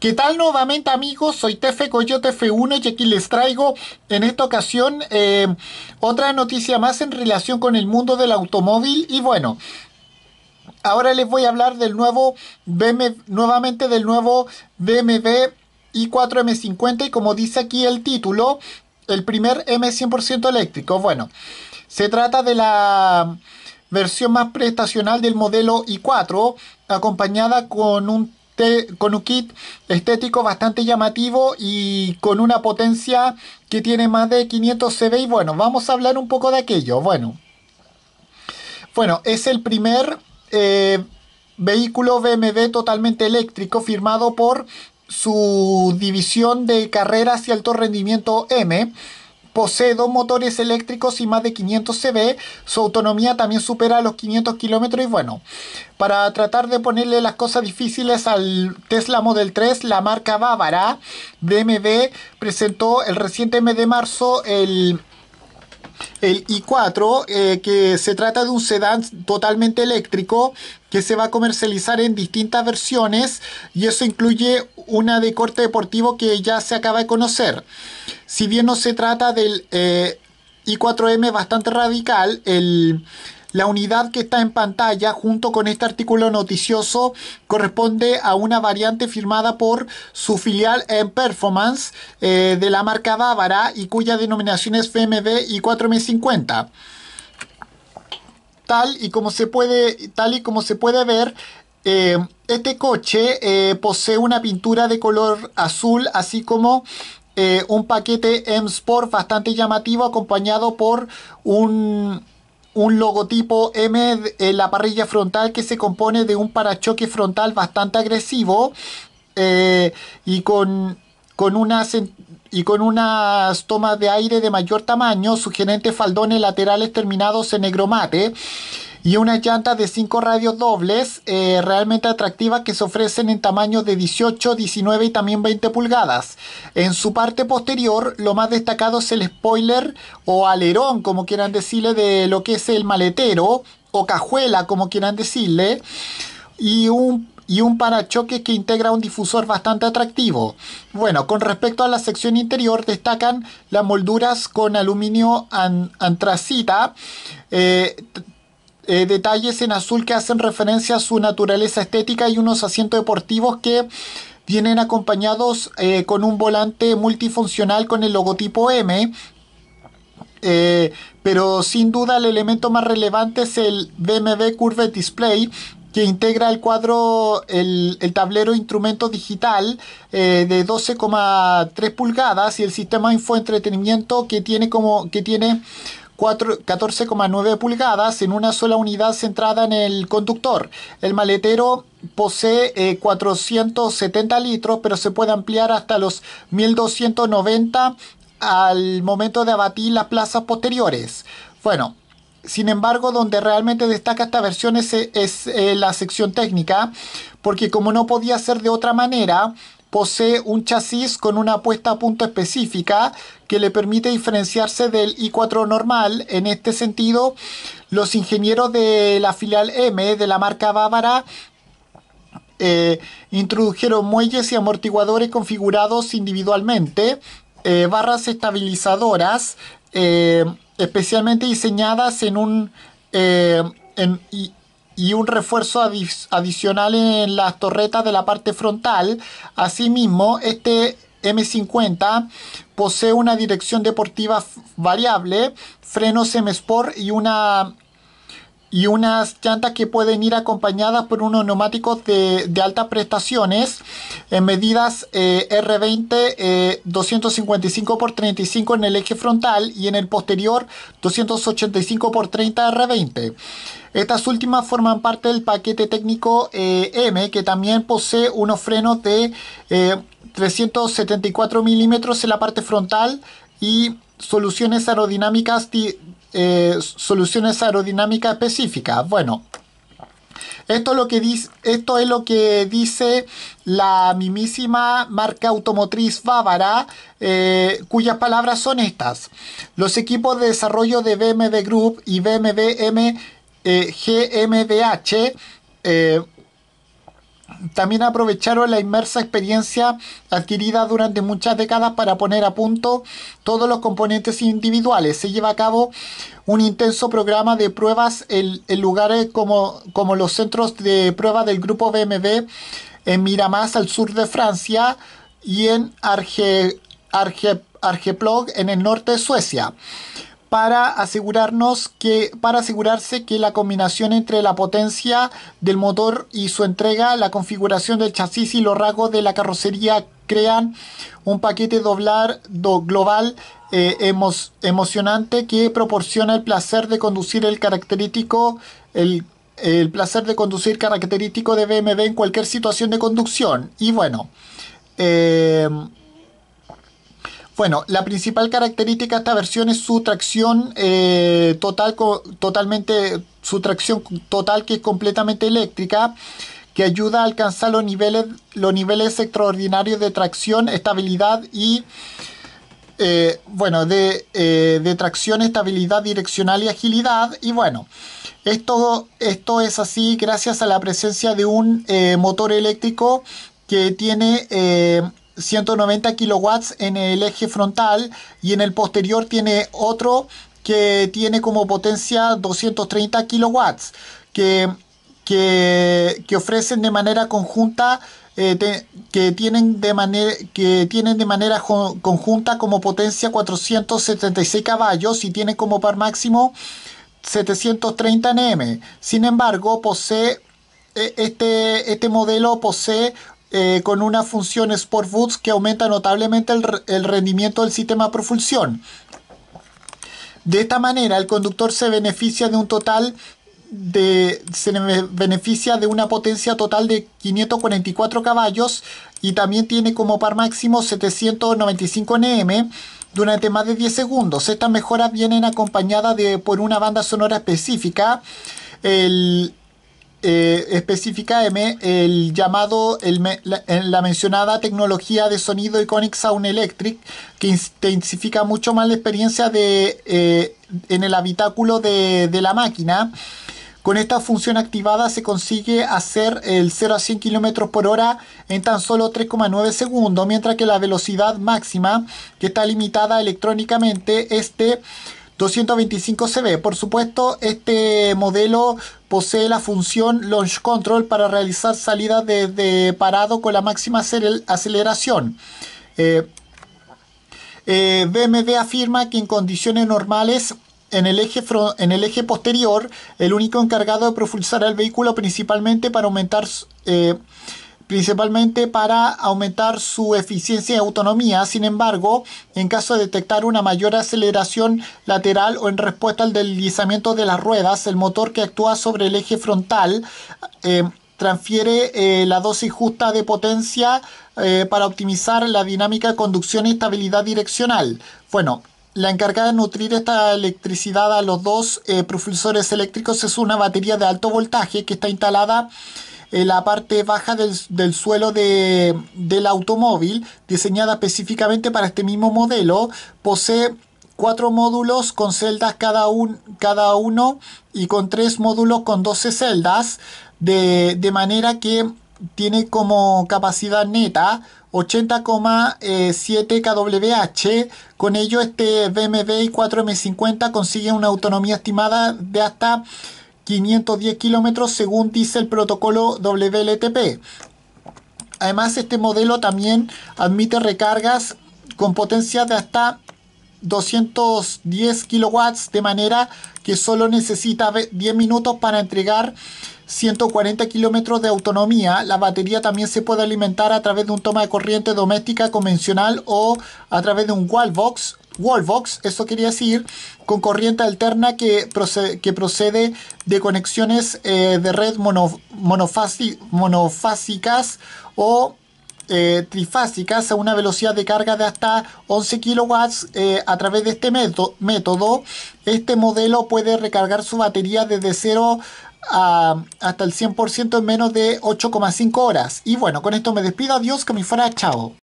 ¿Qué tal nuevamente amigos? Soy Tefe Coyote F1 y aquí les traigo en esta ocasión eh, otra noticia más en relación con el mundo del automóvil y bueno, ahora les voy a hablar del nuevo BMW, nuevamente del nuevo BMW i4 M50 y como dice aquí el título, el primer M 100% eléctrico. Bueno, se trata de la versión más prestacional del modelo i4 acompañada con un con un kit estético bastante llamativo y con una potencia que tiene más de 500 CV y bueno, vamos a hablar un poco de aquello. Bueno, bueno es el primer eh, vehículo BMW totalmente eléctrico firmado por su división de carreras y alto rendimiento M Posee dos motores eléctricos y más de 500 CV. Su autonomía también supera los 500 kilómetros. Y bueno, para tratar de ponerle las cosas difíciles al Tesla Model 3, la marca bávara BMW presentó el reciente mes de marzo el el i4, eh, que se trata de un sedán totalmente eléctrico que se va a comercializar en distintas versiones y eso incluye una de corte deportivo que ya se acaba de conocer. Si bien no se trata del eh, i4M bastante radical, el la unidad que está en pantalla junto con este artículo noticioso corresponde a una variante firmada por su filial en Performance eh, de la marca bávara y cuya denominación es FMV y 4M50. Tal y como se puede, tal y como se puede ver, eh, este coche eh, posee una pintura de color azul, así como un paquete M Sport bastante llamativo, acompañado por un un logotipo M en la parrilla frontal que se compone de un parachoque frontal bastante agresivo eh, y con, con unas y con unas tomas de aire de mayor tamaño, sugerentes faldones laterales terminados en negro mate y unas llantas de 5 radios dobles eh, realmente atractivas que se ofrecen en tamaños de 18, 19 y también 20 pulgadas. En su parte posterior lo más destacado es el spoiler o alerón como quieran decirle de lo que es el maletero o cajuela como quieran decirle y un y un parachoques que integra un difusor bastante atractivo. Bueno, con respecto a la sección interior destacan las molduras con aluminio antracita, eh, eh, detalles en azul que hacen referencia a su naturaleza estética y unos asientos deportivos que vienen acompañados eh, con un volante multifuncional con el logotipo M. Eh, pero sin duda el elemento más relevante es el BMW Curve Display que integra el cuadro, el, el tablero instrumento digital de 12,3 pulgadas y el sistema infoentretenimiento que tiene como que tiene 14,9 pulgadas en una sola unidad centrada en el conductor. El maletero posee 470 eh, litros, pero se puede ampliar hasta los 1290 al momento de abatir las plazas posteriores. Bueno, sin embargo, donde realmente destaca esta versión es, eh, la sección técnica, porque como no podía ser de otra manera, posee un chasis con una puesta a punto específica que le permite diferenciarse del i4 normal. En este sentido, los ingenieros de la filial M de la marca bávara eh, introdujeron muelles y amortiguadores configurados individualmente, eh, barras estabilizadoras eh, especialmente diseñadas en un en, un refuerzo adicional en las torretas de la parte frontal. Asimismo, este M50 posee una dirección deportiva variable, frenos M-Sport y una y unas llantas que pueden ir acompañadas por unos neumáticos de, altas prestaciones en medidas eh, R20 255 x 35 en el eje frontal y en el posterior 285 x 30 R20. Estas últimas forman parte del paquete técnico eh, M que también posee unos frenos de 374 eh, milímetros en la parte frontal y soluciones aerodinámicas eh, soluciones específicas. Bueno, esto es, lo que dice, la mismísima marca automotriz bávara, cuyas palabras son estas. Los equipos de desarrollo de BMW Group y BMW M, eh, GmbH también aprovecharon la inmersa experiencia adquirida durante muchas décadas para poner a punto todos los componentes individuales. Se lleva a cabo un intenso programa de pruebas en, lugares como, como, los centros de prueba del grupo BMW en Miramas al sur de Francia y en Arge, Arge, Argeplog en el norte de Suecia para asegurarnos que para asegurarse que la combinación entre la potencia del motor y su entrega, la configuración del chasis y los rasgos de la carrocería crean un paquete doblar global eh, emocionante que proporciona el placer de conducir el característico el, el placer de conducir característico de BMW en cualquier situación de conducción. Y bueno eh, bueno, la principal característica de esta versión es su tracción eh, total, totalmente, su tracción total que es completamente eléctrica, que ayuda a alcanzar los niveles, los niveles extraordinarios de tracción, estabilidad y eh, bueno, de, eh, de, tracción, estabilidad direccional y agilidad. Y bueno, esto, esto es así gracias a la presencia de un motor eléctrico que tiene 190 kilowatts en el eje frontal y en el posterior tiene otro que tiene como potencia 230 kilowatts que, que, ofrecen de manera conjunta eh, que, tienen de manera, que tienen de manera conjunta como potencia 476 caballos y tiene como par máximo 730 Nm. Sin embargo, posee eh, este, este modelo posee eh, con una función Sport Boost que aumenta notablemente el, rendimiento del sistema de propulsión. De esta manera, el conductor se beneficia de un total de, se beneficia de una potencia total de 544 caballos y también tiene como par máximo 795 Nm durante más de 10 segundos. Estas mejoras vienen acompañadas de, por una banda sonora específica. El, eh, M el llamado, el, la, mencionada tecnología de sonido Iconic Sound Electric, que intensifica mucho más la experiencia de, eh, en el habitáculo de, la máquina. Con esta función activada se consigue hacer el 0 a 100 km por hora en tan solo 3,9 segundos, mientras que la velocidad máxima, que está limitada electrónicamente, es de 225 cb. Por supuesto, este modelo posee la función Launch Control para realizar salidas de, parado con la máxima aceleración. Eh, eh, BMW afirma que en condiciones normales en el, eje en el eje posterior, el único encargado de propulsar el vehículo principalmente para aumentar eh, principalmente para aumentar su eficiencia y autonomía. Sin embargo, en caso de detectar una mayor aceleración lateral o en respuesta al deslizamiento de las ruedas, el motor que actúa sobre el eje frontal eh, transfiere eh, la dosis justa de potencia eh, para optimizar la dinámica de conducción y estabilidad direccional. Bueno, la encargada de nutrir esta electricidad a los dos propulsores eléctricos es una batería de alto voltaje que está instalada en la parte baja del, suelo del automóvil, diseñada específicamente para este mismo modelo, posee cuatro módulos con celdas cada, cada uno y con tres módulos con 12 celdas, de, de manera que tiene como capacidad neta 80,7 kWh. Con ello, este BMW i4M50 consigue una autonomía estimada de hasta 510 kilómetros según dice el protocolo WLTP. Además, este modelo también admite recargas con potencia de hasta 210 kilowatts, de manera que solo necesita 10 minutos para entregar 140 kilómetros de autonomía. La batería también se puede alimentar a través de un toma de corriente doméstica convencional o a través de un wallbox Wallbox, eso quería decir, con corriente alterna que procede, de conexiones eh, de red monofásicas o eh, trifásicas a una velocidad de carga de hasta 11 kilowatts eh, a través de este método. Este modelo puede recargar su batería desde 0 a, hasta el 100% en menos de 8,5 horas. Y bueno, con esto me despido. Adiós, que me fuera. Chao.